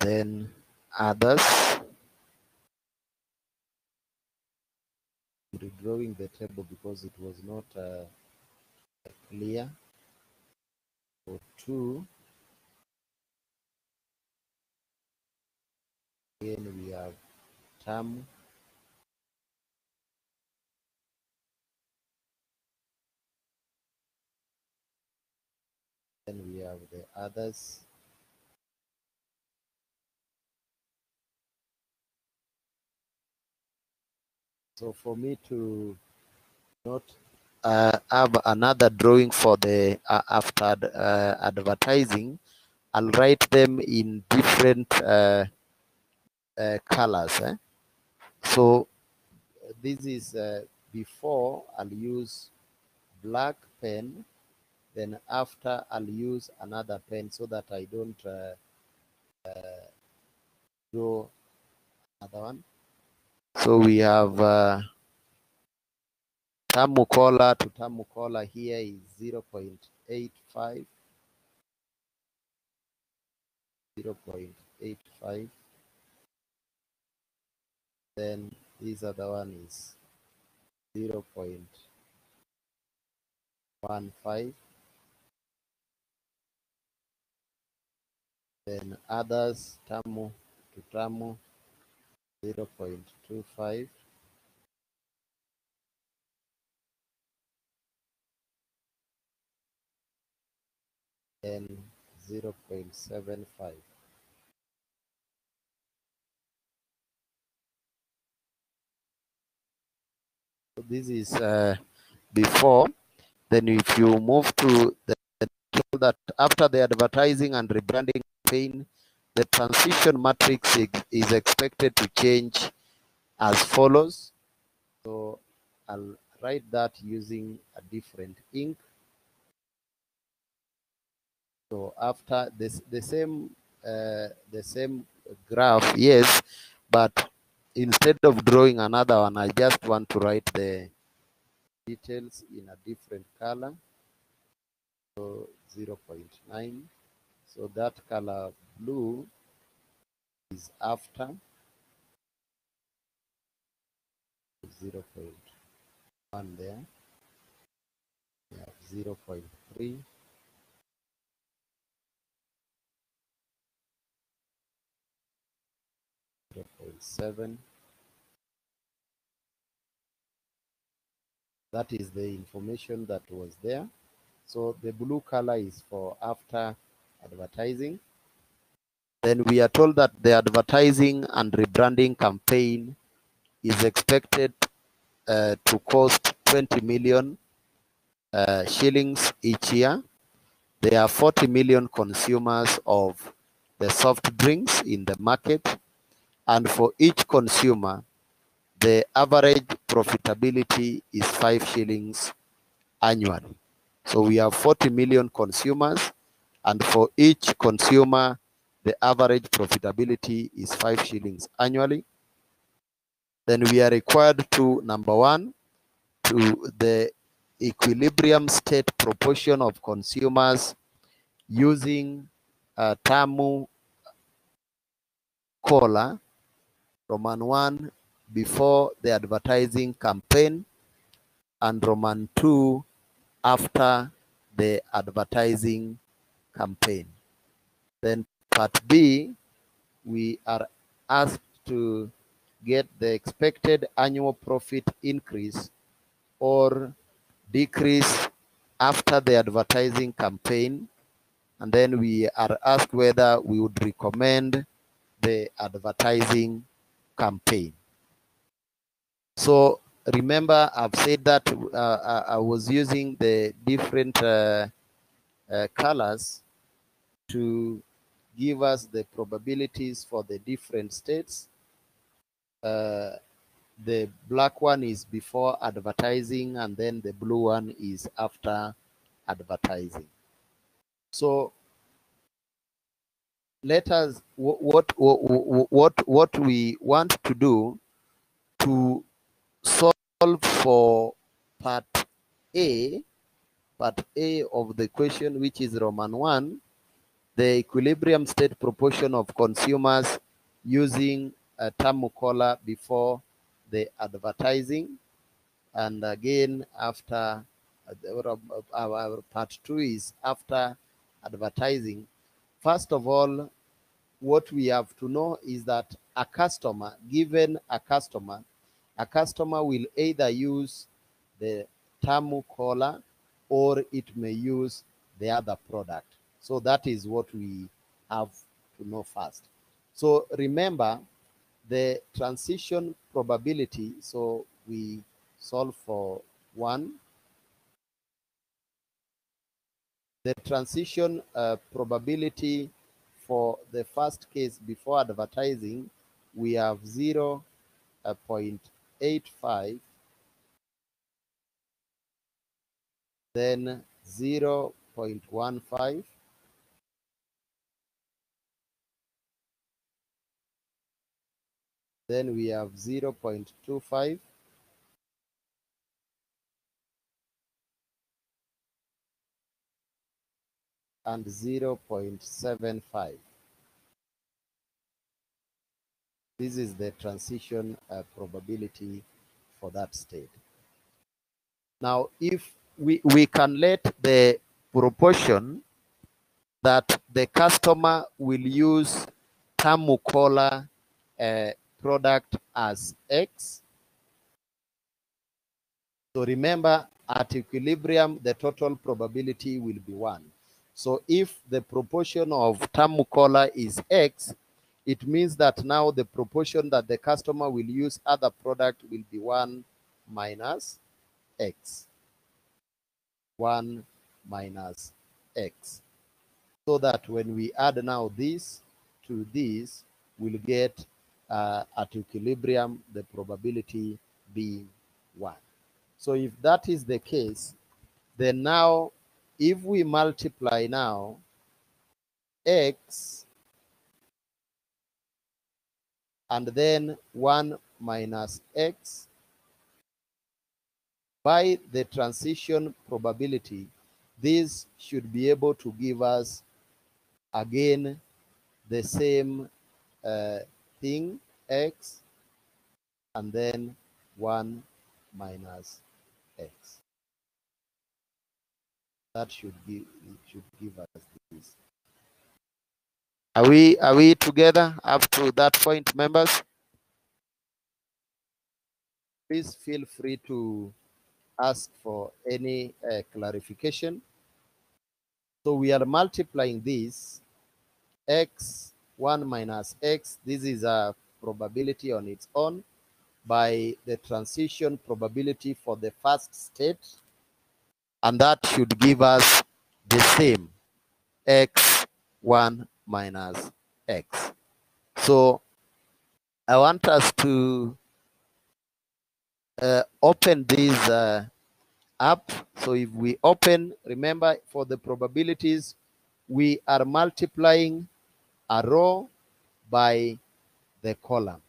then others. Redrawing the table because it was not uh, clear. For two, again we have term then we have the others so for me to not uh, have another drawing for the uh, after uh, advertising i'll write them in different uh, uh, colors eh? so this is uh, before i'll use black pen then after I'll use another pen so that I don't draw another one. So we have uh, Tamu Cola to Tamu Cola here is 0.85. 0.85 then this other one is 0.15 then others tamu to tamu 0.25 and 0.75 so this is uh, before. Then if you move to the that after the advertising and rebranding campaign, the transition matrix is expected to change as follows. So I'll write that using a different ink. So after this, the same, uh, the same graph, yes, but instead of drawing another one, I just want to write the details in a different color. So 0.9. So that color blue is after 0.1 there. We have 0.3. Zero point seven. That is the information that was there. So the blue color is for after advertising. Then we are told that the advertising and rebranding campaign is expected uh, to cost 20 million uh, shillings each year. There are 40 million consumers of the soft drinks in the market. And for each consumer, the average profitability is five shillings annually. So we have 40 million consumers, and for each consumer, the average profitability is five shillings annually. Then we are required to, number one, to the equilibrium state proportion of consumers using uh, Tamu Cola, Roman 1 before the advertising campaign, and Roman 2 after the advertising campaign. Then part B, we are asked to get the expected annual profit increase or decrease after the advertising campaign. And then we are asked whether we would recommend the advertising campaign. So remember I've said that uh, I was using the different uh, colors to give us the probabilities for the different states. Uh, the black one is before advertising and then the blue one is after advertising. So let us what what what what we want to do to solve for part A, part A of the question, which is Roman 1, the equilibrium state proportion of consumers using a Tamu Cola before the advertising. And again, after uh, our part two is after advertising. First of all, what we have to know is that a customer, given a customer, a customer will either use the Tamu Cola or it may use the other product. So that is what we have to know first. So remember the transition probability. So we solve for one. The transition uh, probability for the first case before advertising, we have 0 uh, 0.85, then 0 0.15, then we have 0 0.25, and 0.75. This is the transition uh, probability for that state. Now, if we, we can let the proportion that the customer will use Tamu Cola uh, product as X. So remember, at equilibrium, the total probability will be 1. So if the proportion of Tamu Cola is X, it means that now the proportion that the customer will use other product will be 1 minus X. 1 minus X. So that when we add now this to this, we'll get uh, at equilibrium the probability being 1. So if that is the case, then now if we multiply now x and then 1 minus x by the transition probability, this should be able to give us again the same uh, thing, x, and then 1 minus x that should give should give us this. Are we are we together up to that point, members? Please feel free to ask for any uh, clarification. So we are multiplying this x 1 minus x. This is a probability on its own by the transition probability for the first state and that should give us the same x1 minus x. So I want us to uh, open this uh, up. So if we open, remember for the probabilities, we are multiplying a row by the column.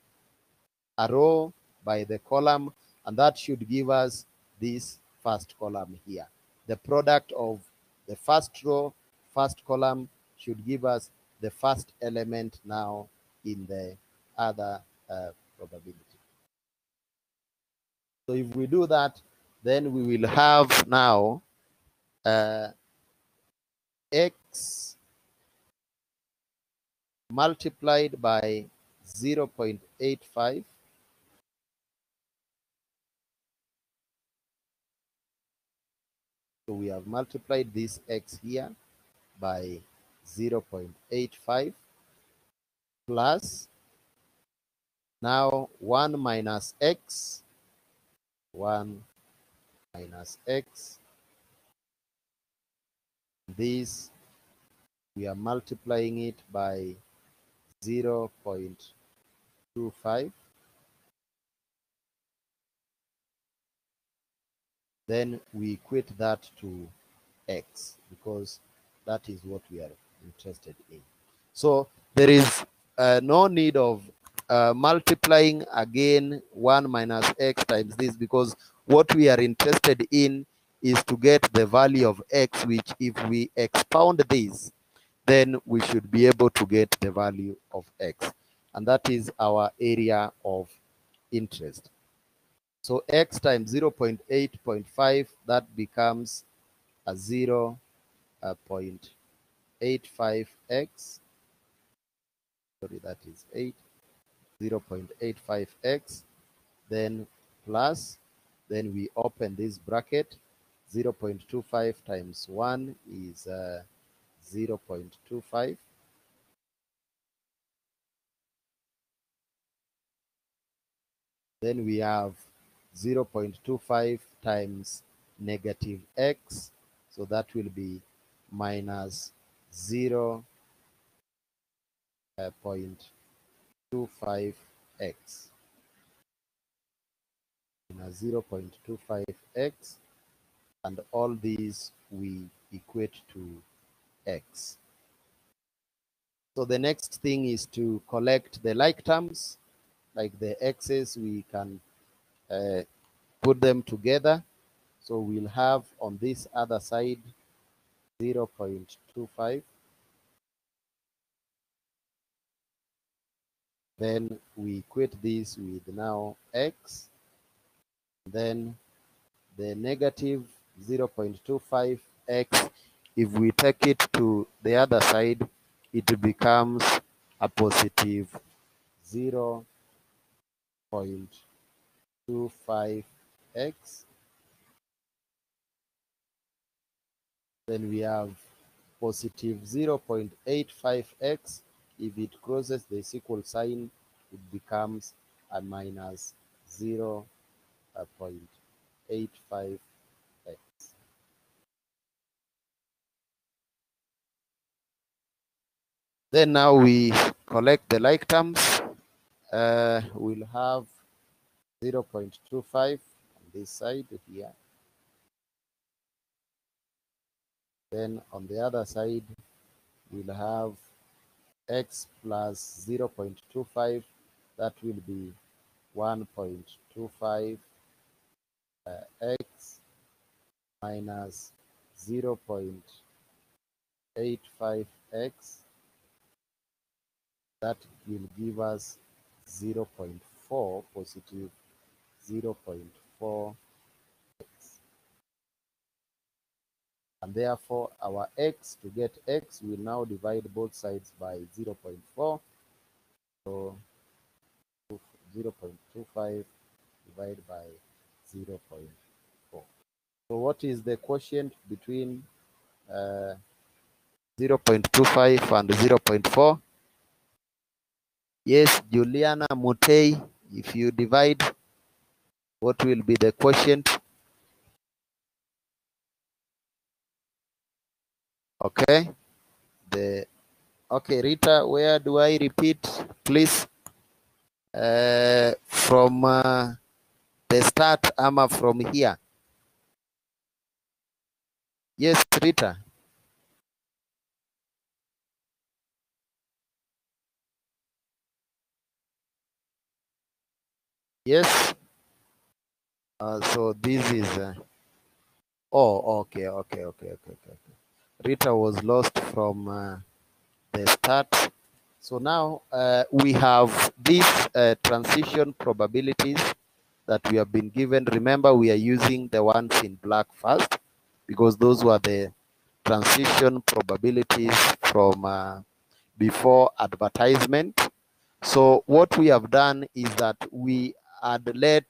A row by the column, and that should give us this first column here the product of the first row, first column should give us the first element now in the other uh, probability. So if we do that, then we will have now uh, x multiplied by 0.85 So we have multiplied this x here by 0.85 plus now 1 minus x 1 minus x this we are multiplying it by 0.25 then we equate that to x because that is what we are interested in. So there is uh, no need of uh, multiplying again 1 minus x times this because what we are interested in is to get the value of x which if we expound this then we should be able to get the value of x. And that is our area of interest. So x times 0.8.5, that becomes a 0.85x. Sorry, that is 8, 0.85x. Then plus, then we open this bracket. 0.25 times 1 is uh, 0.25. Then we have 0.25 times negative x. So that will be minus 0 0.25x. In a Minus 0.25x. And all these we equate to x. So the next thing is to collect the like terms, like the x's, we can uh, put them together. So we'll have on this other side 0.25. Then we equate this with now x. Then the negative 0.25x, if we take it to the other side, it becomes a positive 0.25x. Then we have positive 0.85x. If it crosses the equal sign, it becomes a minus 0.85x. Then now we collect the like terms. Uh, we'll have 0.25 on this side here. Then on the other side, we'll have x plus 0.25. That will be 1.25 uh, x minus 0.85x that will give us 0.4 positive 0.4 And therefore, our x, to get x, we now divide both sides by 0.4. So 0.25 divided by 0.4. So what is the quotient between uh, 0.25 and 0.4? Yes, Juliana Mutei, if you divide, what will be the quotient? Okay, the okay, Rita, where do I repeat, please? Uh, from uh, the start, ama from here? Yes, Rita. Yes. Uh, so this is. Uh, oh, okay, okay, okay, okay, okay. Rita was lost from uh, the start. So now uh, we have these uh, transition probabilities that we have been given. Remember, we are using the ones in black first because those were the transition probabilities from uh, before advertisement. So what we have done is that we had let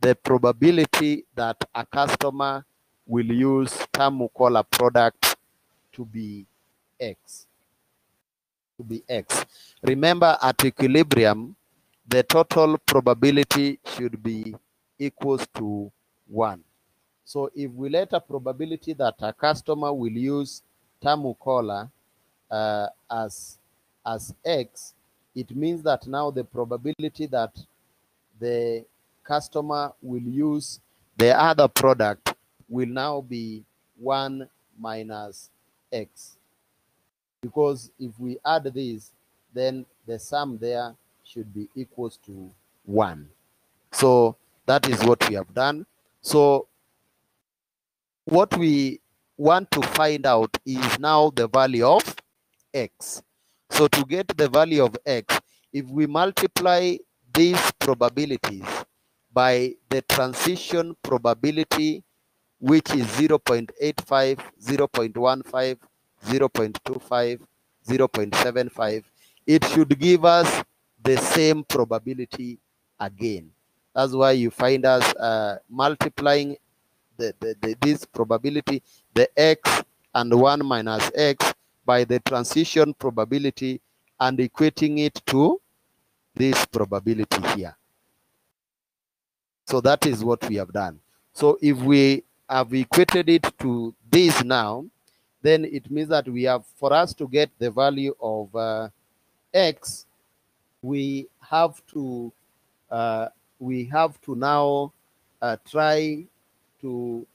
the probability that a customer will use Tamukola product to be X. To be X. Remember at equilibrium, the total probability should be equals to one. So if we let a probability that a customer will use Tamukola uh, as, as X, it means that now the probability that the customer will use the other product will now be 1 minus x. Because if we add this, then the sum there should be equals to 1. So that is what we have done. So what we want to find out is now the value of x. So to get the value of x, if we multiply these probabilities by the transition probability, which is 0.85, 0.15, 0.25, 0.75, it should give us the same probability again. That's why you find us uh, multiplying the, the, the, this probability, the x and 1 minus x, by the transition probability and equating it to this probability here. So that is what we have done. So if we have equated it to this now, then it means that we have, for us to get the value of uh, x, we have to, uh, we have to now uh, try to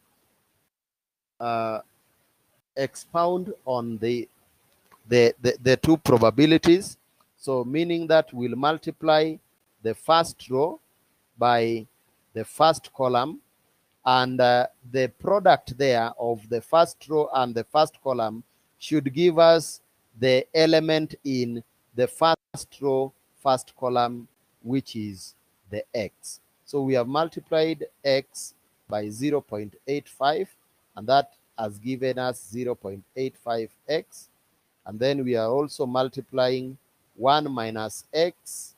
uh, expound on the, the, the, the two probabilities. So meaning that we'll multiply the first row by the first column and uh, the product there of the first row and the first column should give us the element in the first row, first column, which is the x. So we have multiplied x by 0.85 and that has given us 0.85x. And then we are also multiplying 1 minus x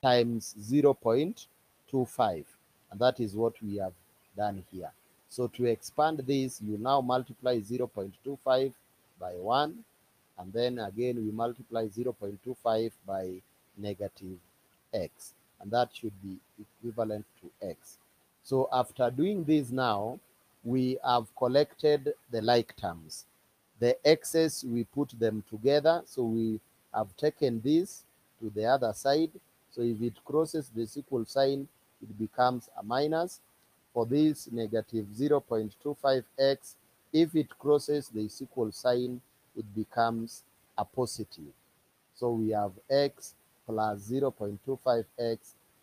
times 0.25. And that is what we have done here. So to expand this, you now multiply 0.25 by 1. And then again, we multiply 0.25 by negative x. And that should be equivalent to x. So after doing this now, we have collected the like terms. The x's, we put them together. So we have taken this to the other side. So if it crosses the equal sign, it becomes a minus. For this negative 0.25x, if it crosses the equal sign, it becomes a positive. So we have x plus 0.25x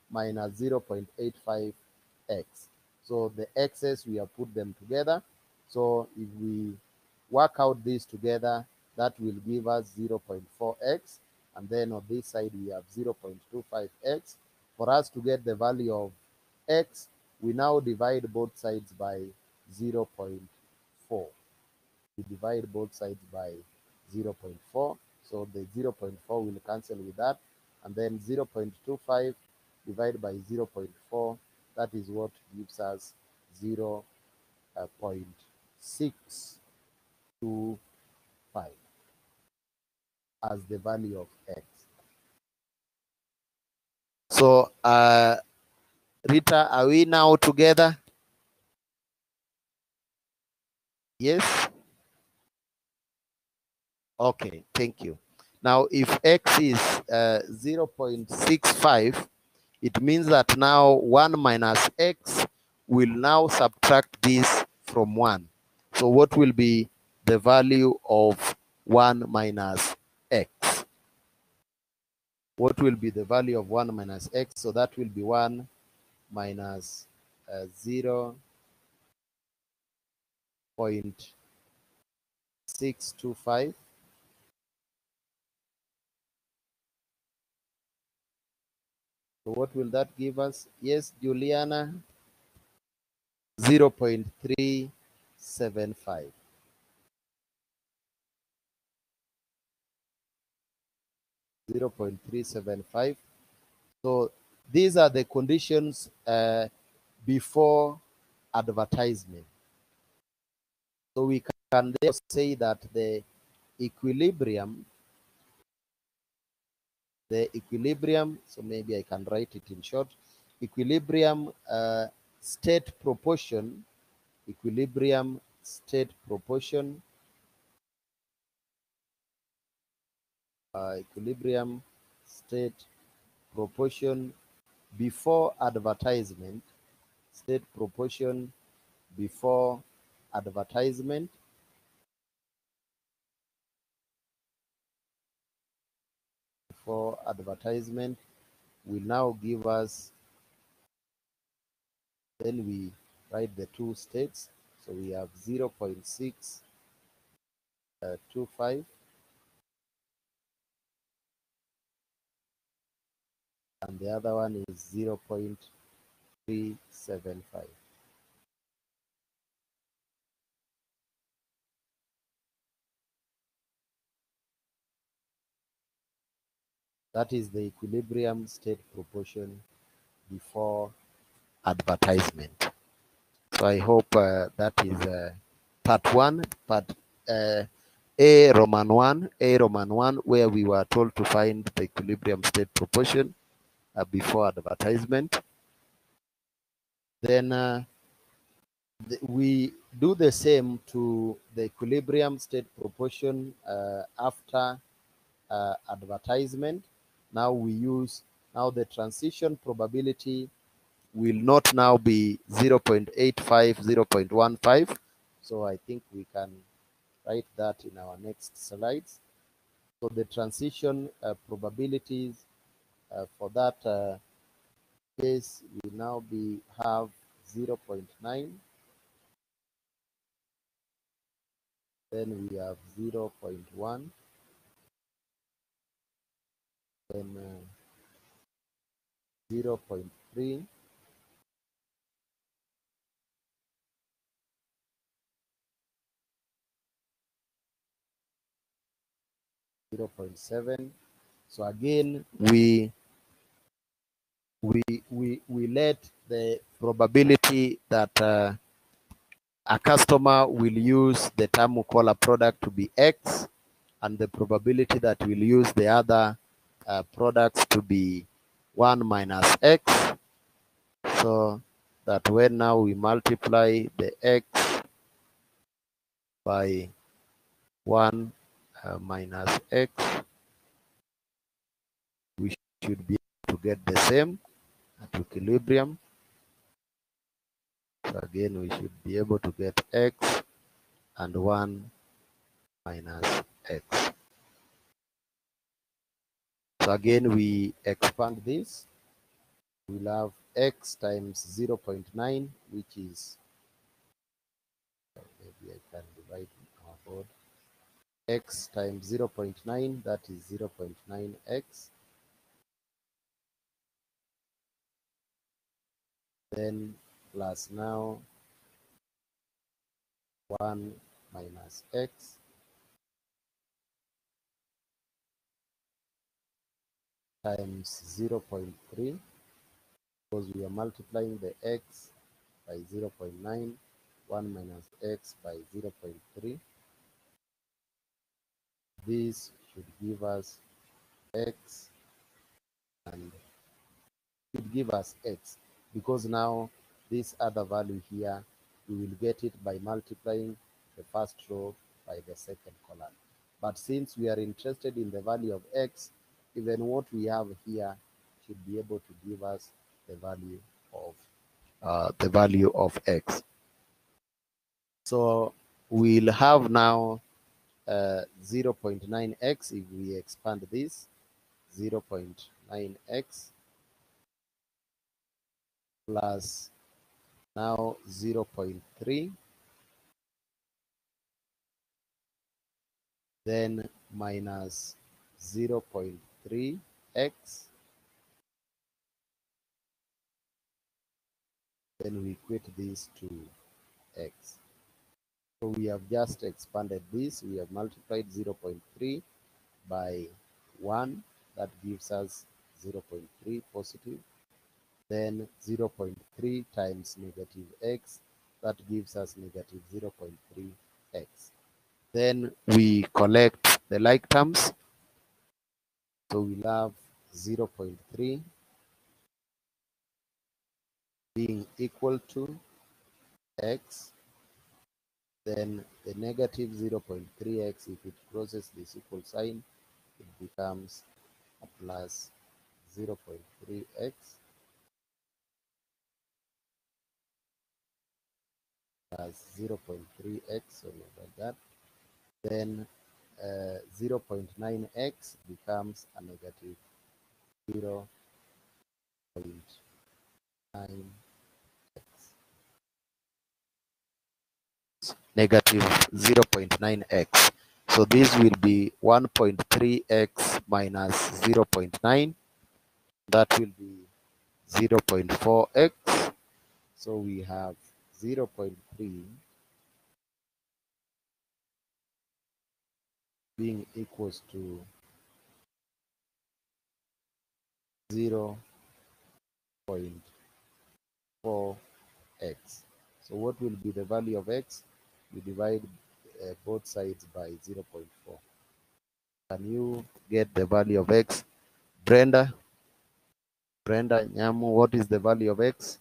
minus 0.85x. So the x's, we have put them together. So if we work out this together, that will give us 0.4x. And then on this side, we have 0.25x. For us to get the value of x, we now divide both sides by 0.4. We divide both sides by 0.4. So the 0.4 will cancel with that. And then 0.25 divided by 0.4, that is what gives us 0 0.625 as the value of x. So, uh, Rita, are we now together? Yes? Okay, thank you. Now, if x is uh, 0.65, it means that now 1 minus x will now subtract this from 1. So what will be the value of 1 minus x? What will be the value of 1 minus x? So that will be 1 minus uh, 0 0.625 So what will that give us? Yes, Juliana, 0.375. Zero point three seven five. So these are the conditions uh, before advertisement. So we can say that the equilibrium the equilibrium, so maybe I can write it in short, equilibrium uh, state proportion, equilibrium state proportion, uh, equilibrium state proportion before advertisement, state proportion before advertisement, for advertisement will now give us then we write the two states. So we have 0 0.6 uh, 25 and the other one is 0.375. That is the equilibrium state proportion before advertisement. So I hope uh, that is uh, part one, part uh, A Roman 1, A Roman 1, where we were told to find the equilibrium state proportion uh, before advertisement. Then uh, the, we do the same to the equilibrium state proportion uh, after uh, advertisement. Now we use, now the transition probability will not now be 0.85, 0.15. So I think we can write that in our next slides. So the transition uh, probabilities for that uh, case we now be have 0.9. Then we have 0.1. Then uh, 0.3. Zero point seven. So again, we we we we let the probability that uh, a customer will use the Tamu Cola product to be X, and the probability that will use the other uh, products to be one minus X. So that when now we multiply the X by one uh, minus X, we should be able to get the same equilibrium. So again, we should be able to get x and 1 minus x. So again, we expand this. We'll have x times 0.9, which is, maybe I can divide our board. x times 0.9, that is 0.9x. then plus now 1 minus x. Times 0.3 because we are multiplying the x by 0.9 1 minus x by 0.3 this should give us x and should give us x because now this other value here, we will get it by multiplying the first row by the second column. But since we are interested in the value of x, even what we have here should be able to give us the value of uh, the value of x. So we'll have now uh, 0.9x if we expand this 0.9x plus now 0.3 then minus 0.3x then we equate this to x. So we have just expanded this. We have multiplied 0.3 by 1 that gives us 0.3 positive then 0.3 times negative x, that gives us negative 0.3x. Then we collect the like terms. So we'll have 0.3 being equal to x, then the negative 0.3x, if it crosses this equal sign, it becomes a plus 0.3x as 0.3x, sorry about that. Then uh, 0.9x becomes a negative 0.9x. Negative 0.9x. So this will be 1.3x minus 0.9 That will be 0.4x. So we have 0.3 being equals to 0.4x. So what will be the value of x? We divide uh, both sides by 0.4. Can you get the value of x? Brenda? Brenda Nyamu, what is the value of x?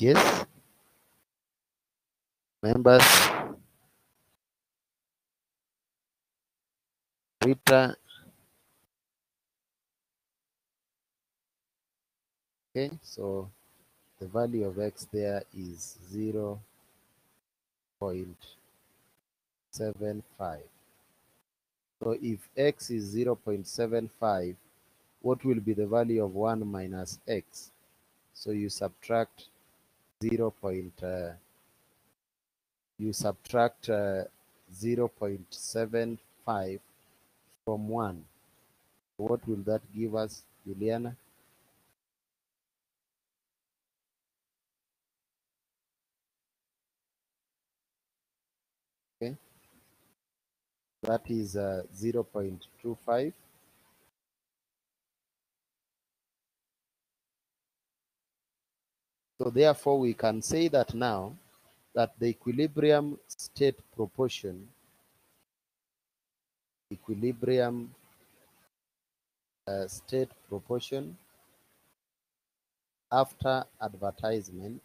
Yes? Members? Rita? Okay, so the value of x there is 0 0.75. So if x is 0.75, what will be the value of 1 minus x? So you subtract 0. Uh, you subtract uh, 0.75 from 1. What will that give us, Juliana? Okay. That is uh, 0.25. So therefore, we can say that now that the equilibrium state proportion, equilibrium uh, state proportion after advertisement,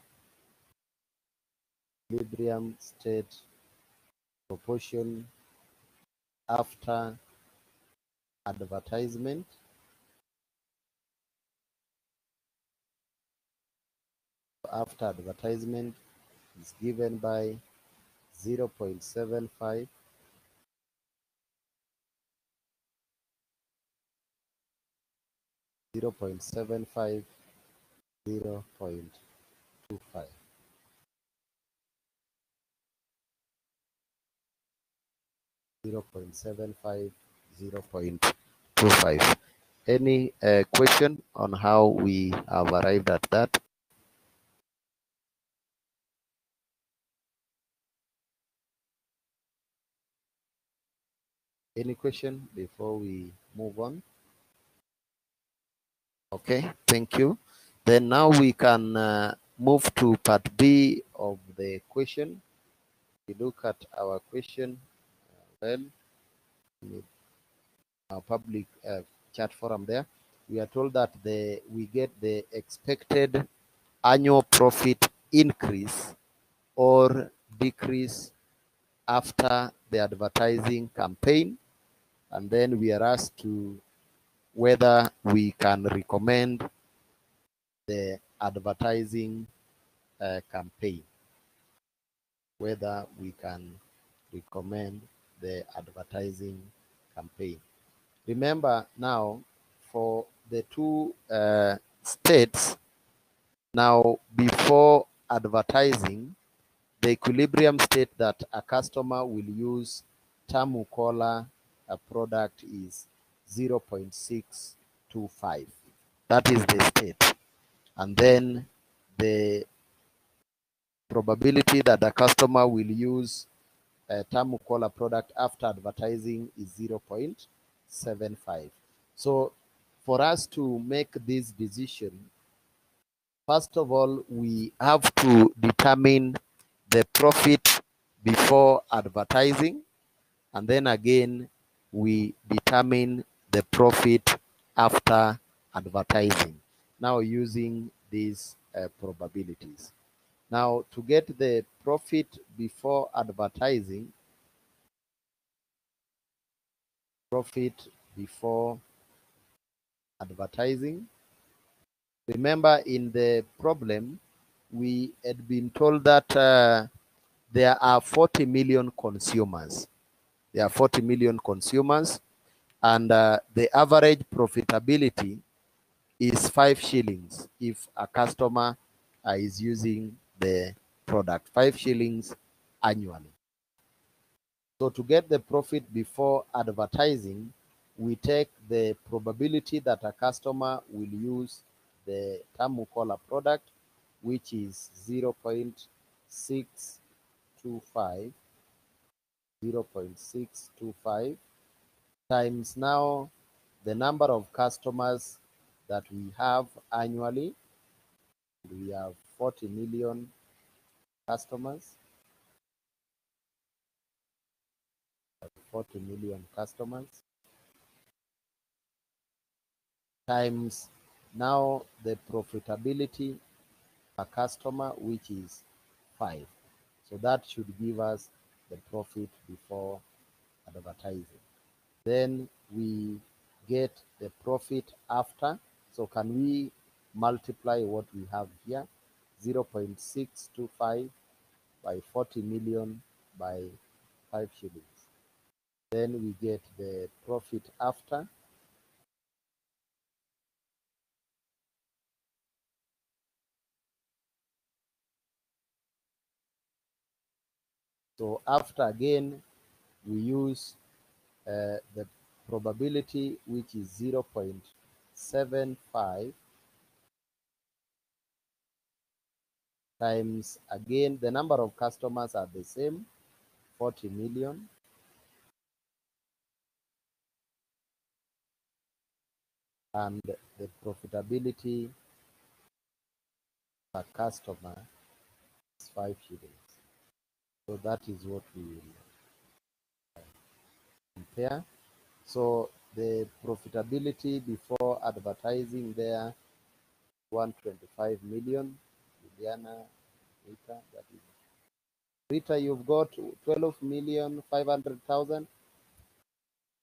equilibrium state proportion after advertisement after advertisement is given by 0.75 0.75 0.25 0.75 0.25 any uh, question on how we have arrived at that Any question before we move on? Okay, thank you. Then now we can uh, move to part B of the question. We look at our question, uh, well, our public uh, chat forum there. We are told that the we get the expected annual profit increase or decrease after the advertising campaign and then we are asked to whether we can recommend the advertising uh, campaign, whether we can recommend the advertising campaign. Remember now, for the two uh, states, now before advertising, the equilibrium state that a customer will use Tamu-Cola a product is 0.625. That is the state. And then the probability that the customer will use a Tamu-Cola product after advertising is 0.75. So for us to make this decision, first of all, we have to determine the profit before advertising. And then again, we determine the profit after advertising. Now using these uh, probabilities. Now to get the profit before advertising, profit before advertising. Remember in the problem, we had been told that uh, there are 40 million consumers. There are 40 million consumers and uh, the average profitability is five shillings if a customer uh, is using the product, five shillings annually. So to get the profit before advertising, we take the probability that a customer will use the Tamukola product, which is 0.625, 0.625 times now the number of customers that we have annually. We have 40 million customers. 40 million customers times now the profitability per customer, which is five. So that should give us the profit before advertising. Then we get the profit after. So can we multiply what we have here? 0.625 by 40 million by 5 shillings. Then we get the profit after. So after again, we use uh, the probability, which is 0.75 times again, the number of customers are the same, 40 million. And the profitability per customer is 5 shillings. So that is what we will compare. So the profitability before advertising there, 125 million. Juliana, Rita, that is. Rita, you've got 12 million 500,000.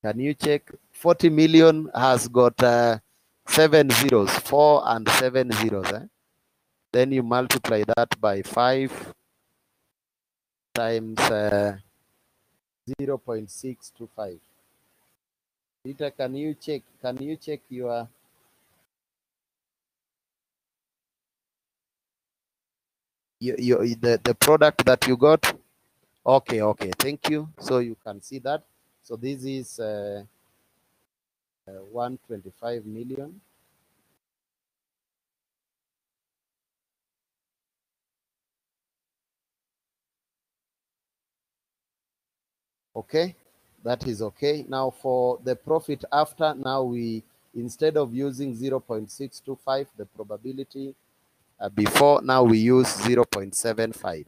Can you check? 40 million has got uh, seven zeros, four and seven zeros. Eh? Then you multiply that by five times uh, 0.625. Rita, can you check? Can you check your your, your the, the product that you got? Okay, okay, thank you. So you can see that. So this is uh, uh, 125 million. Okay, that is okay. Now for the profit after, now we, instead of using 0.625, the probability uh, before, now we use 0.75.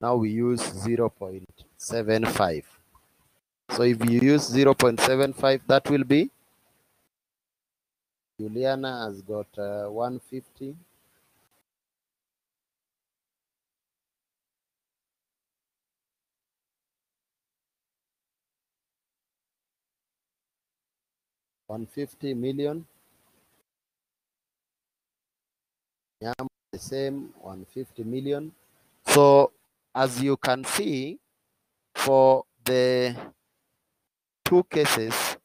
Now we use 0.75. So if you use 0.75, that will be, Juliana has got uh, 150. One fifty million. Yam the same, one fifty million. So as you can see, for the two cases,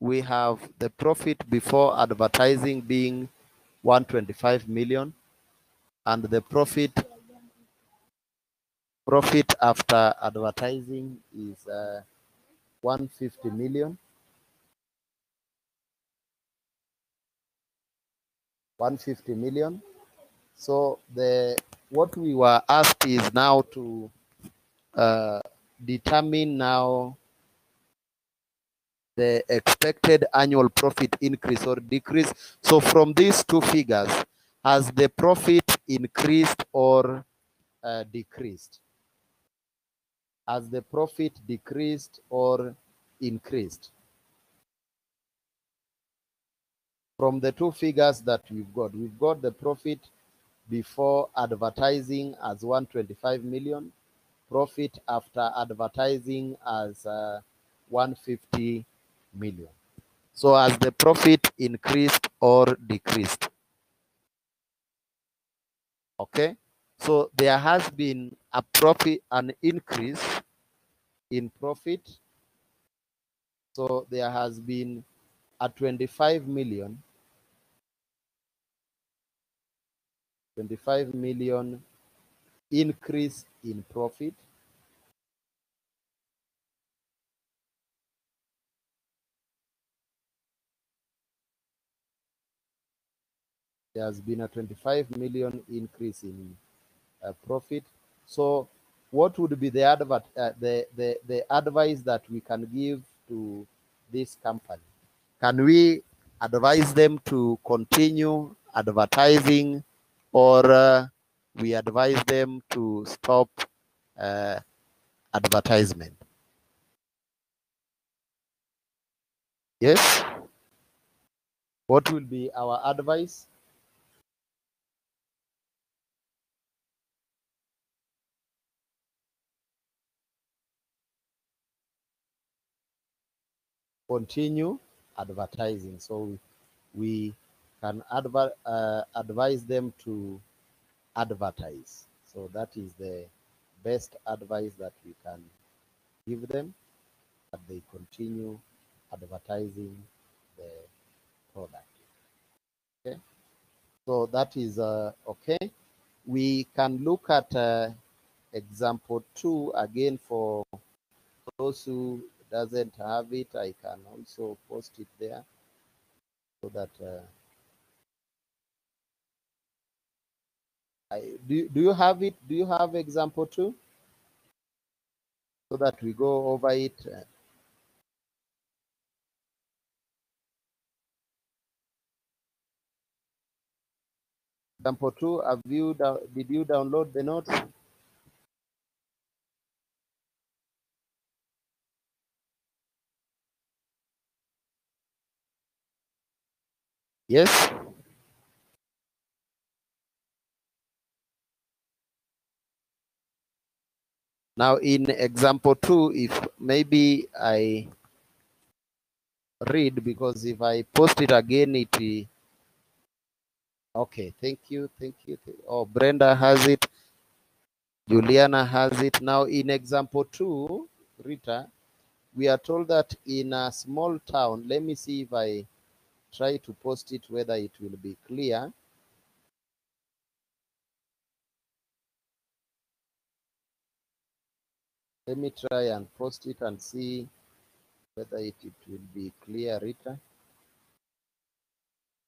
we have the profit before advertising being 125 million and the profit profit after advertising is uh, 150 million 150 million so the what we were asked is now to uh, determine now the expected annual profit increase or decrease. So from these two figures, has the profit increased or uh, decreased? Has the profit decreased or increased? From the two figures that we've got, we've got the profit before advertising as 125 million, profit after advertising as uh, 150 million. So has the profit increased or decreased? Okay, so there has been a profit, an increase in profit. So there has been a 25 million 25 million increase in profit. There has been a 25 million increase in uh, profit. So, what would be the advert, uh, the, the the advice that we can give to this company? Can we advise them to continue advertising, or uh, we advise them to stop uh, advertisement? Yes. What will be our advice? continue advertising. So we, can adver, uh, advise them to advertise. So that is the best advice that we can give them that they continue advertising the product. Okay. So that is uh, okay. We can look at uh, example two again for those who doesn't have it, I can also post it there so that uh, I do. Do you have it? Do you have example two? So that we go over it. Uh, example two. Have you? Did you download the notes? Yes. Now in example two, if maybe I read because if I post it again, it okay. Thank you, thank you. Oh, Brenda has it. Juliana has it. Now in example two, Rita, we are told that in a small town. Let me see if I try to post it whether it will be clear. Let me try and post it and see whether it, it will be clear, Rita.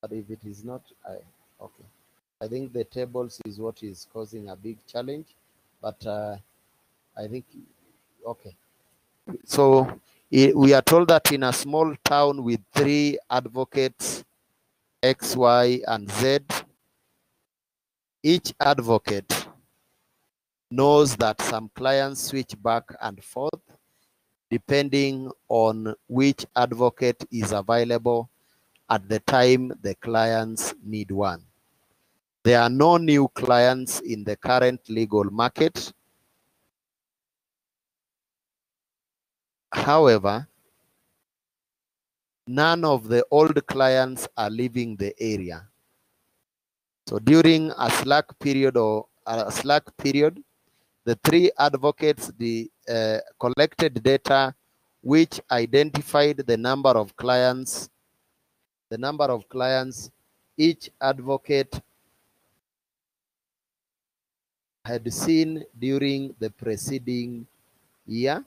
But if it is not, I okay. I think the tables is what is causing a big challenge, but uh, I think okay. So we are told that in a small town with three advocates, X, Y, and Z, each advocate knows that some clients switch back and forth depending on which advocate is available at the time the clients need one. There are no new clients in the current legal market However, none of the old clients are leaving the area. So during a slack period or a slack period, the three advocates the uh, collected data which identified the number of clients, the number of clients each advocate had seen during the preceding year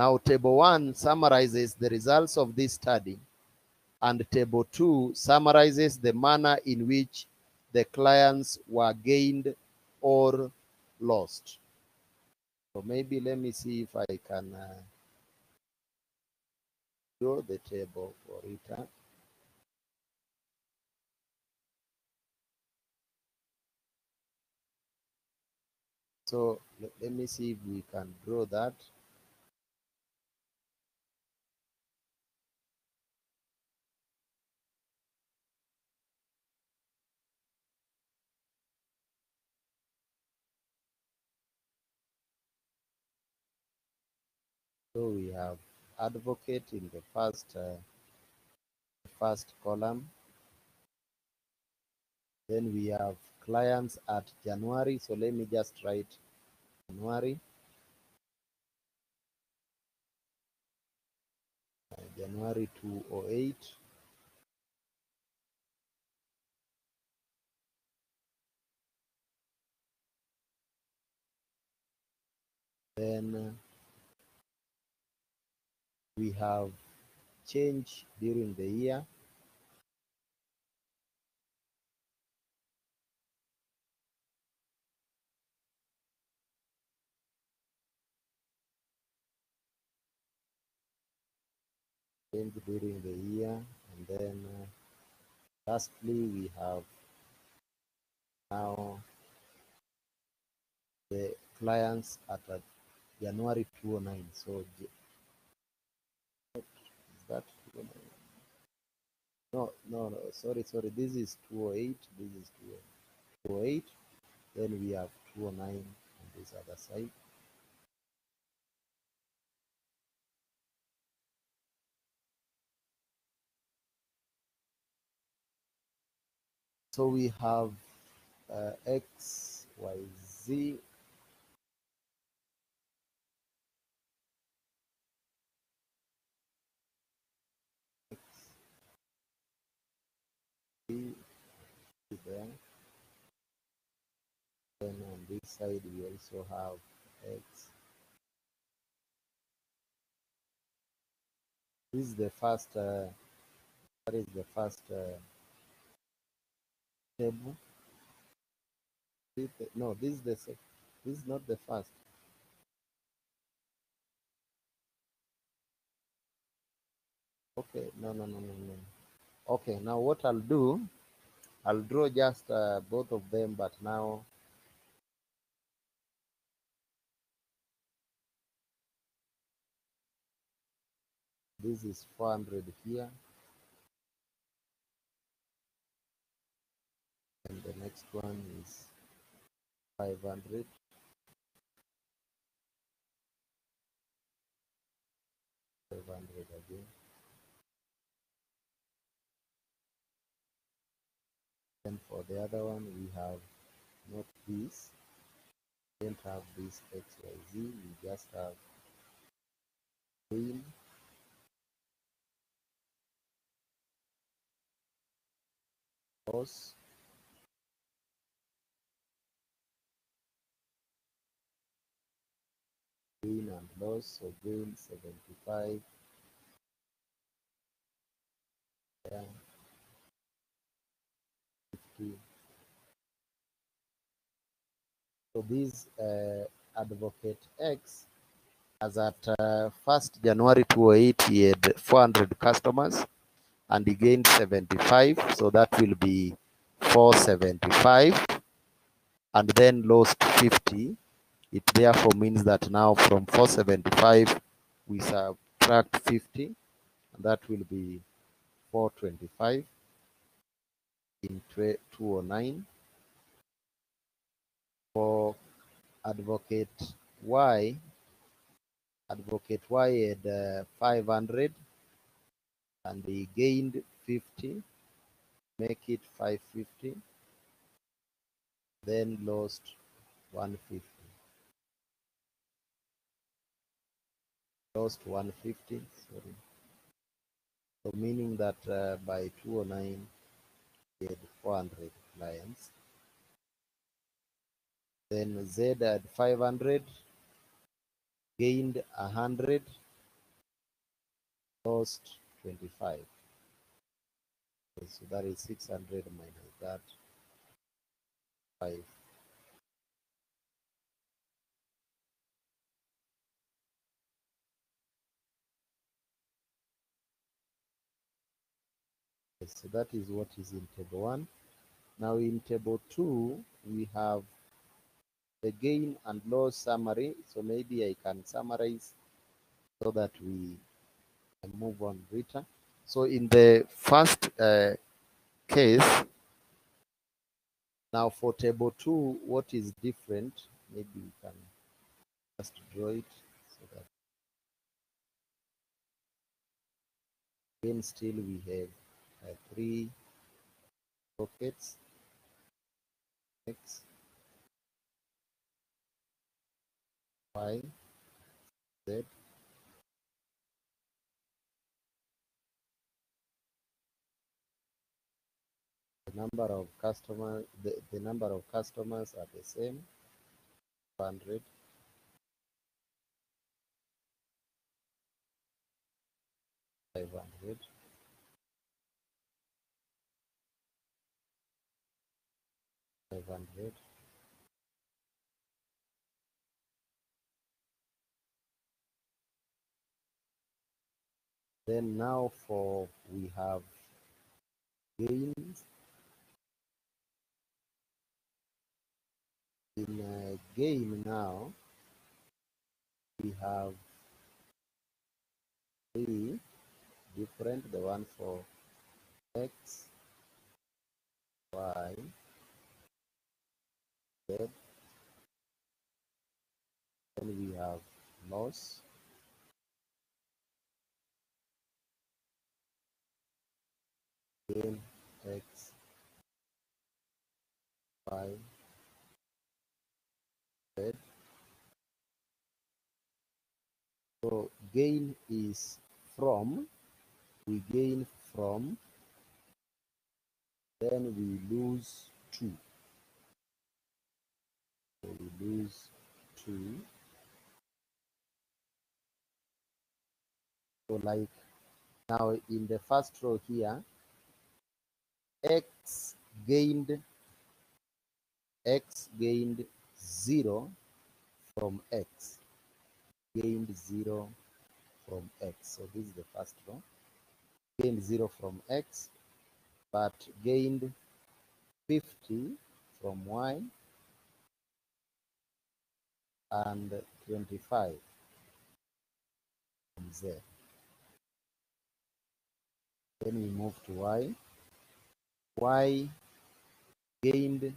now, table one summarizes the results of this study, and table two summarizes the manner in which the clients were gained or lost. So maybe let me see if I can uh, draw the table for it. So let, let me see if we can draw that. So we have advocate in the first, uh, first column. Then we have clients at January. So let me just write January. January 208. Then uh, we have changed during the year. Change during the year, and then uh, lastly we have now the clients at uh, January 2009. So J- is that 2009? No, no, no, sorry, sorry. This is 208. This is 208. Then we have 209 on this other side. So we have uh, X, Y, Z. X, Z there. Then on this side we also have X. This is the first. Uh, that is the first uh, table. No, this is the second. this is not the first. Okay, no, no, no, no, no. Okay, now what I'll do, I'll draw just uh, both of them, but now this is 400 here, and the next one is 500. Five hundred And for the other one, we have not this. We don't have this XYZ. We just have loss, green and loss. So green 75. Yeah. 50. This uh, advocate X, as at uh, 1st January 2008, he had 400 customers and he gained 75. So that will be 475 and then lost 50. It therefore means that now from 475, we subtract 50, and that will be 425 in twe- 209. For advocate Y, advocate Y had uh, 500 and he gained 50, make it 550, then lost 150. Lost 150, sorry. So meaning that uh, by 209, he had 400 clients. Then Z had 500, gained 100, lost 25. So that is 600 minus that 5. So that is what is in table 1. Now in table 2, we have the gain and loss summary. So maybe I can summarize so that we move on later. So in the first uh, case, now for table 2, what is different? Maybe we can just draw it so that again still we have uh, three pockets X, Y Z. the number of customers the, the number of customers are the same. 100 500 500 then now for we have gains in uh, gain now we have three different the one for x y z. Then we have loss gain x y z. So gain is from we gain from then we lose 2 so we lose 2 so like now in the first row here x gained x gained 0 from x. Gained 0 from x. So this is the first row. Gained 0 from x but gained 50 from y and 25 from z. Then we move to y y gained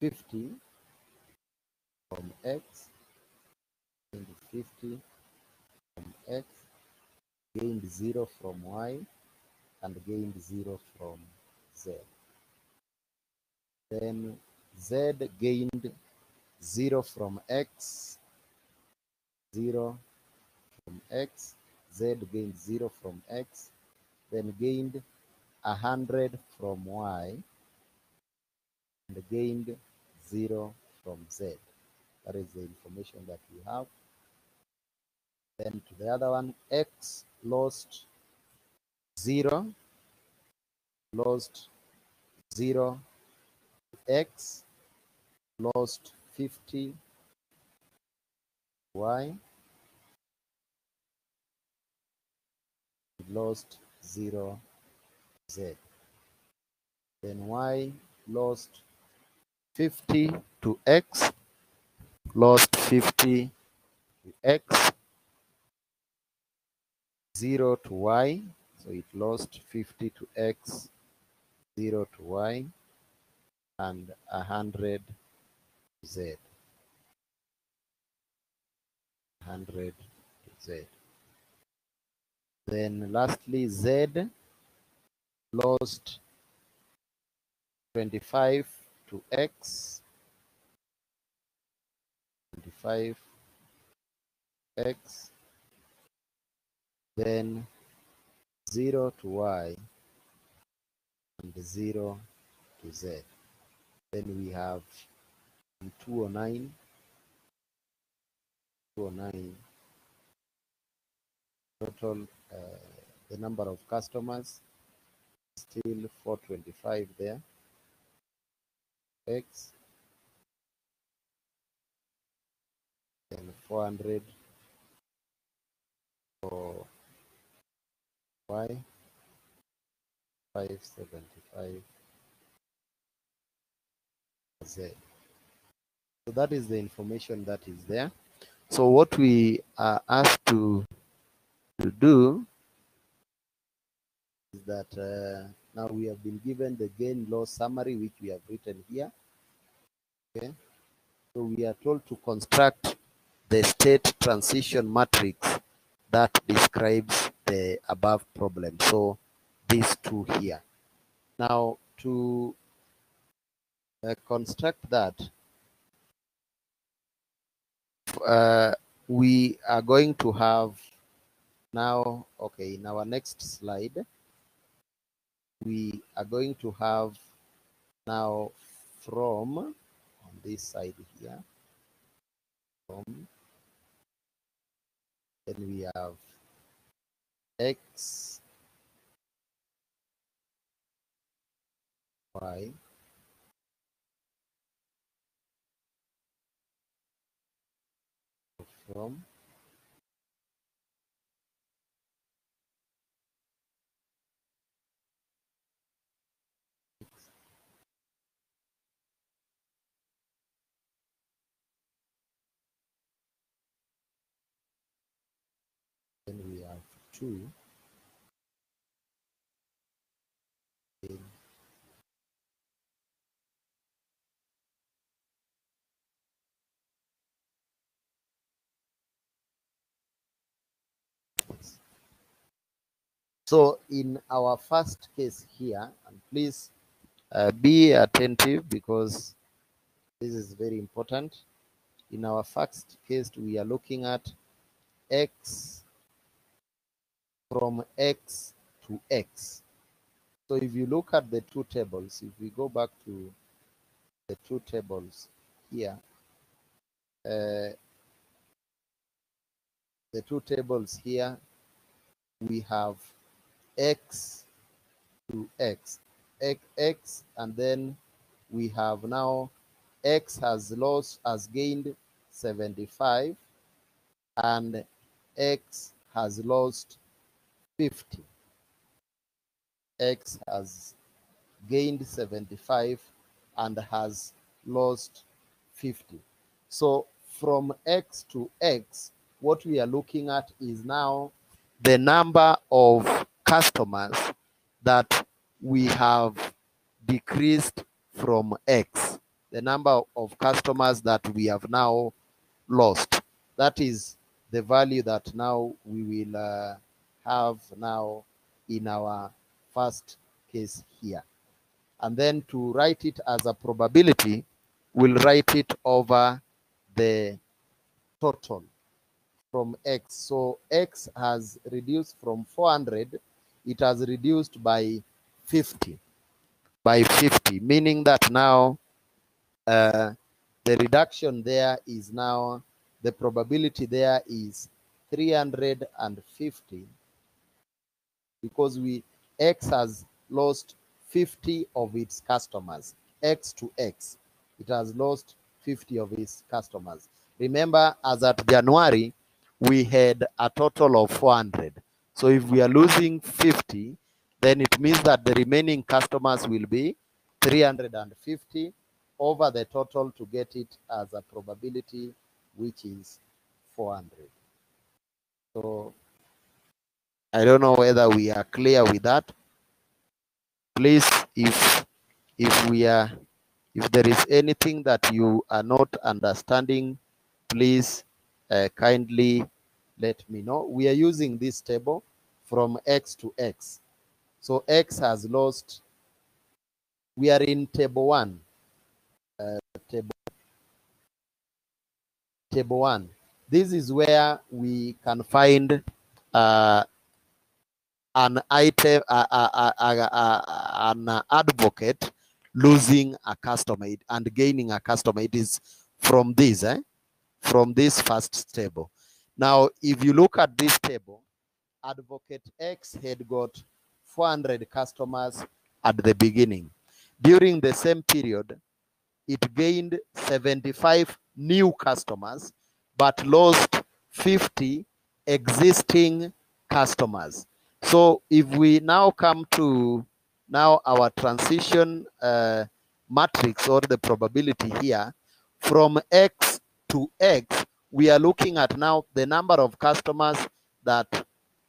50 from x gained 50 from x gained 0 from y and gained 0 from z. Then z gained 0 from x 0 from x z gained 0 from x then gained 100 from y and gained 0 from z. That is the information that we have. Then to the other one x lost 0 lost 0 x lost 50 y lost 0 z then y lost 50 to x lost 50 to x 0 to y so it lost 50 to x 0 to y and 100 to z. 100 to z. Then lastly z lost 25 to x 25 x then 0 to y and 0 to z. Then we have 209 209 total uh, the number of customers still 425 there. X. And 400 for y. 575 z. So that is the information that is there. So what we are asked to to do is that uh, now we have been given the gain loss summary which we have written here. Okay? So we are told to construct the state transition matrix that describes the above problem. So these two here. Now to uh, construct that uh, we are going to have now okay in our next slide we are going to have now from on this side here from then we have x y from then we 2. So in our first case here, and please uh, be attentive because this is very important. In our first case, we are looking at x from x to x. So if you look at the two tables, if we go back to the two tables here, uh, the two tables here, we have x to x, x, x, and then we have now x has lost, has gained 75, and x has lost 50. X has gained 75 and has lost 50. So from X to X, what we are looking at is now the number of customers that we have decreased from X, the number of customers that we have now lost. That is the value that now we will uh, have now in our first case here. And then to write it as a probability, we'll write it over the total from X. So X has reduced from 400, it has reduced by 50, by 50, meaning that now uh, the reduction there is now, the probability there is 350 because we X has lost 50 of its customers. X to X, it has lost 50 of its customers. Remember, as at January, we had a total of 400. So if we are losing 50, then it means that the remaining customers will be 350 over the total to get it as a probability, which is 400. So I don't know whether we are clear with that. Please, if if we are if there is anything that you are not understanding, please uh, kindly let me know. We are using this table from X to X. So X has lost, we are in table one, uh, table, table one. This is where we can find uh, an item, an advocate losing a customer and gaining a customer. It is from this, eh? from this first table. Now, if you look at this table, Advocate X had got 400 customers at the beginning. During the same period, it gained 75 new customers, but lost 50 existing customers. So if we now come to now our transition uh, matrix or the probability here, from X to X, we are looking at now the number of customers that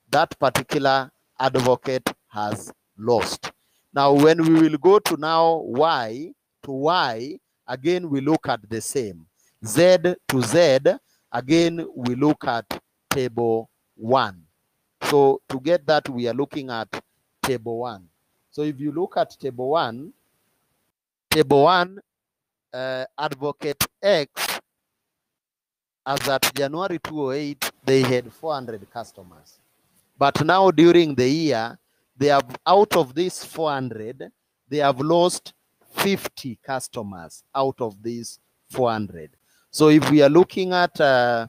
that particular advocate has lost. Now, when we will go to now Y to Y, again, we look at the same. Z to Z, again, we look at table one. So to get that, we are looking at table one. So if you look at table one, table one, uh, advocate X, as at January 2008, they had 400 customers. But now during the year, they have out of these 400, they have lost 50 customers out of these 400. So if we are looking at uh,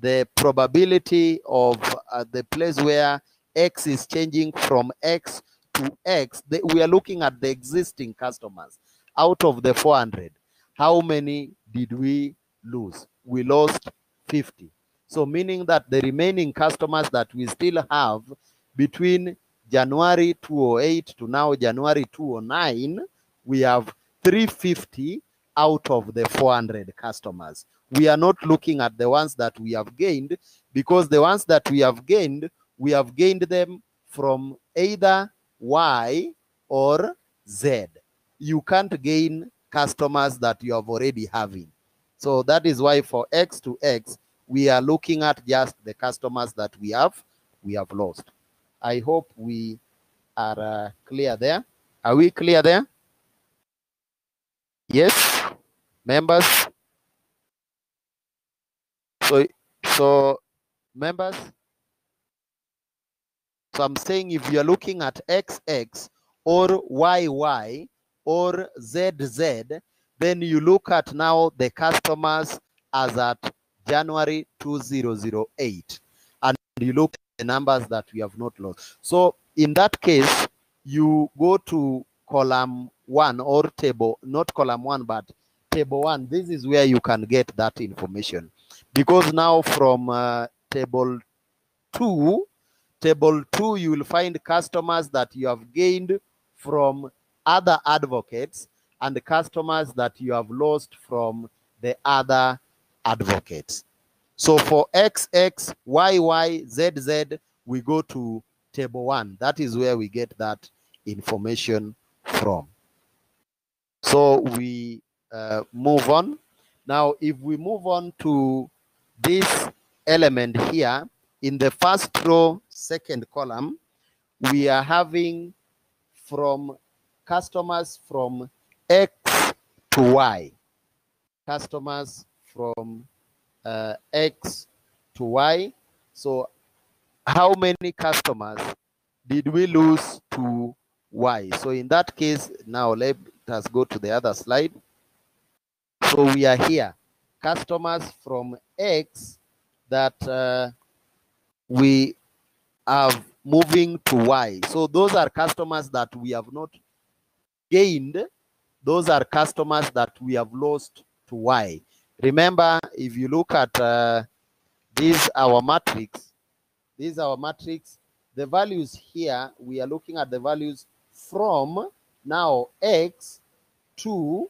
the probability of uh, the place where X is changing from X to X, the, we are looking at the existing customers. Out of the 400, how many did we lose? We lost 50. So meaning that the remaining customers that we still have between January 208 to now January 209, we have 350 out of the 400 customers. We are not looking at the ones that we have gained because the ones that we have gained, we have gained them from either Y or Z. You can't gain customers that you have already having. So that is why for X to X, we are looking at just the customers that we have, we have lost. I hope we are uh, clear there. Are we clear there? Yes, members. So, so members. So I'm saying if you're looking at XX or YY or ZZ, then you look at now the customers as at January 2008 and you look at the numbers that we have not lost. So in that case, you go to column one or table, not column one, but table one. This is where you can get that information. Because now from uh, table two, table two, you will find customers that you have gained from other advocates and customers that you have lost from the other advocates. So for XX, YY, ZZ, we go to table one. That is where we get that information from. So we uh, move on. Now, if we move on to this element here, in the first row, second column, we are having from customers from X to Y. Customers from uh, X to Y. So how many customers did we lose to Y? So in that case, now let us go to the other slide. So we are here, customers from X that uh, we are moving to Y. So those are customers that we have not gained. Those are customers that we have lost to Y. Remember, if you look at uh, this our matrix, this is our matrix. The values here, we are looking at the values from now X to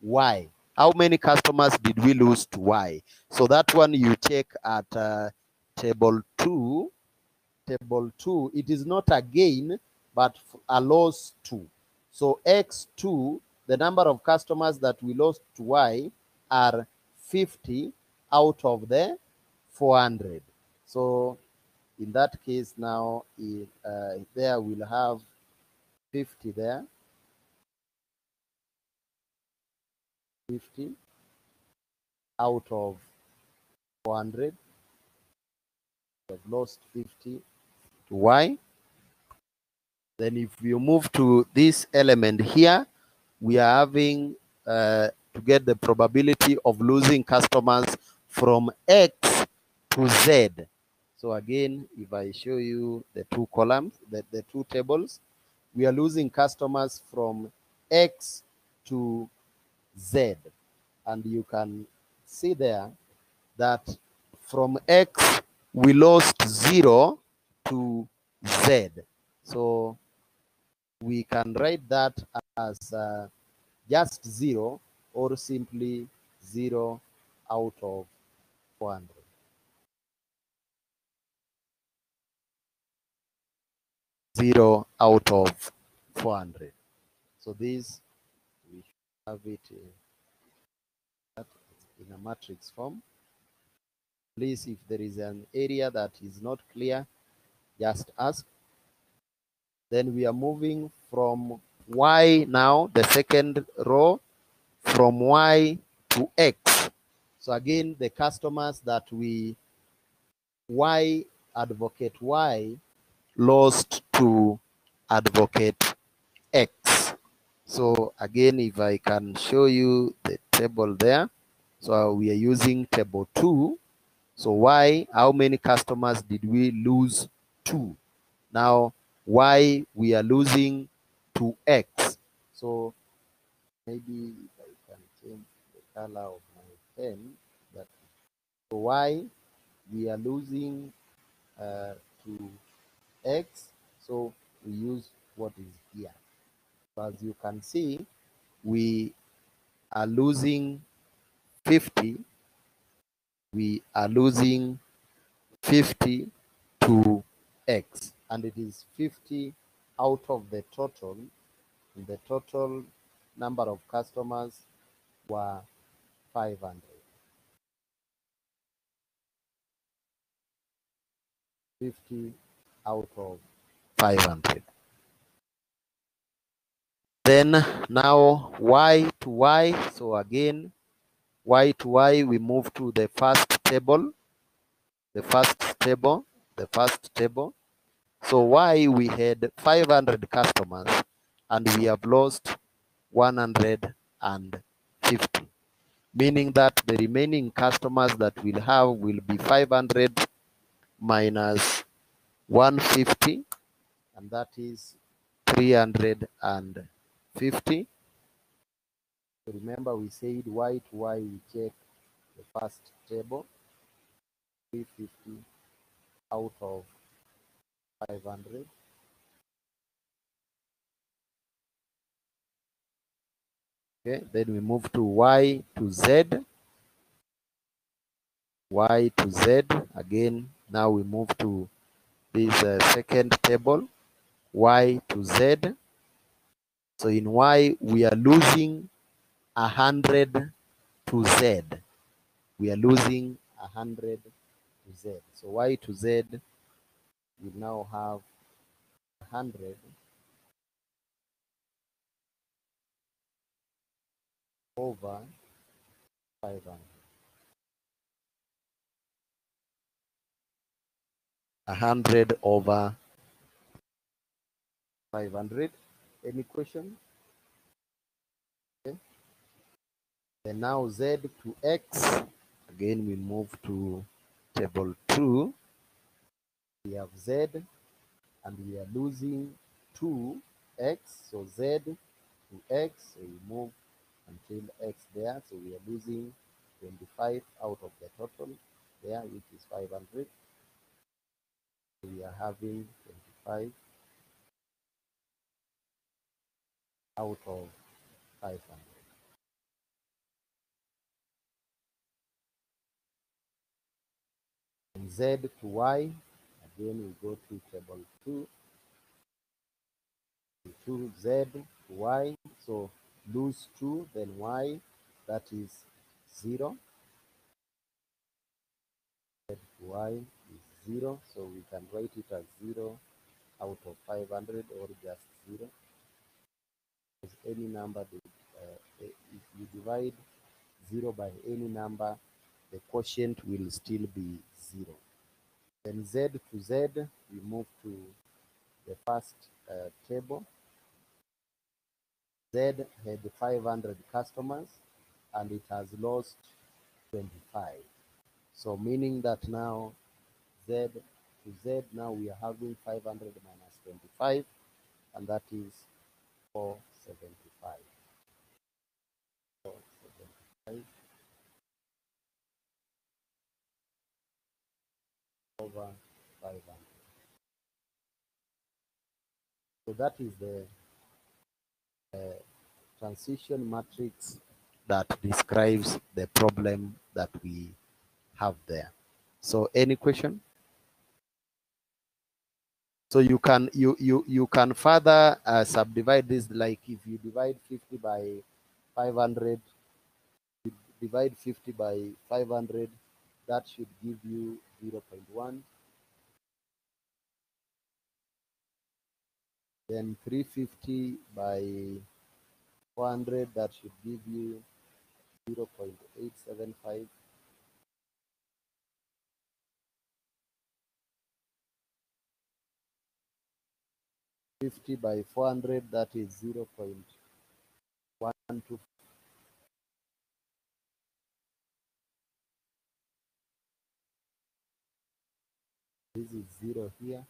Y. How many customers did we lose to Y? So that one you check at uh, table two. Table two, it is not a gain, but a loss to. So X2, the number of customers that we lost to Y are 50 out of the 400. So in that case now, it, uh, there we'll have 50 there. 50 out of 400. We have lost 50 to Y. Then if you move to this element here, we are having uh, to get the probability of losing customers from X to Z. So again, if I show you the two columns, the, the two tables, we are losing customers from X to Z. And you can see there that from X, we lost zero to Z. So we can write that as uh, just zero or simply zero out of 400. Zero out of 400. So this, have it uh, in a matrix form. Please, if there is an area that is not clear, just ask. Then we are moving from Y now, the second row, from Y to X. So again, the customers that we Y advocate Y lost to advocate X. So again, if I can show you the table there. So we are using table two. So Y, how many customers did we lose to? now Y we are losing to X. So maybe if I can change the color of my pen, But so Y we are losing uh, to X. So we use what is here. As you can see, we are losing 50. We are losing 50 to X and it is 50 out of the total. The total number of customers were 500. Fifty out of 500. Then now Y to Y. So again, Y to Y, we move to the first table. The first table, the first table. So y, we had 500 customers and we have lost 150, meaning that the remaining customers that we'll have will be 500 minus 150, and that is 350. So remember we said Y to Y, we check the first table, 350 out of 500. Okay, then we move to Y to Z. Y to Z. Again, now we move to this uh, second table, Y to Z. So in Y, we are losing 100 to Z. We are losing 100 to Z. So Y to Z, we now have 100 over 500. A hundred over 500. Any question? Okay. Then now Z to X. Again, we move to table 2. We have Z and we are losing 2X. So Z to X. So we move until X there. So we are losing 25 out of the total there, which is 500. We are having 25 out of 500. And Z to Y, again we go to table 2. 2 Z to Y, so lose 2, then Y, that is 0. Z to Y is 0, so we can write it as 0 out of 500 or just 0. Because any number, that, uh, if you divide 0 by any number, the quotient will still be 0. Then Z to Z, we move to the first uh, table. Z had 500 customers and it has lost 25. So meaning that now Z to Z, now we are having 500 minus 25 and that is 475. 475 over 500. So that is the uh, transition matrix that describes the problem that we have there. So any question? So you can you you you can further uh, subdivide this like if you divide 50 by 500 you divide 50 by 500 that should give you 0.1 then 350 by 400 that should give you 0.875 50 by four hundred, that is zero point one two this is zero here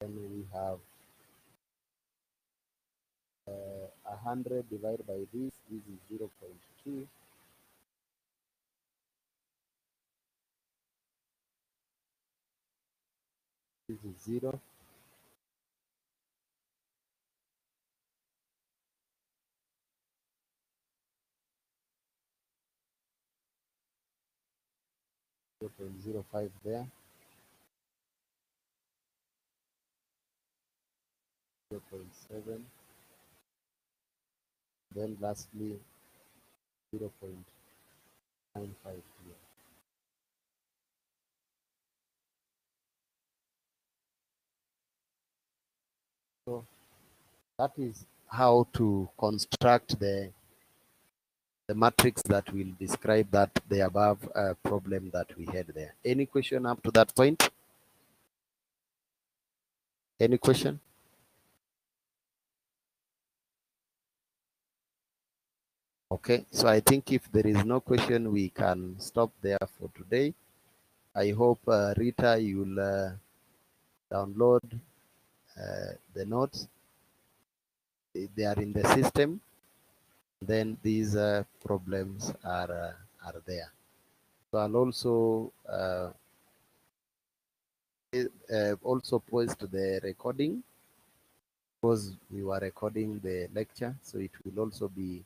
then we have uh, 100 divided by this, this is 0 0.2. This is 0. Zero point zero five there. Zero point seven. Then lastly, zero point nine five here. So that is how to construct the the matrix that will describe that the above uh, problem that we had there. Any question up to that point? Any question? Okay, so I think if there is no question, we can stop there for today. I hope uh, Rita, you'll uh, download uh, the notes. They are in the system. Then these uh, problems are uh, are there. So I'll also uh, uh, also post the recording because we were recording the lecture, so it will also be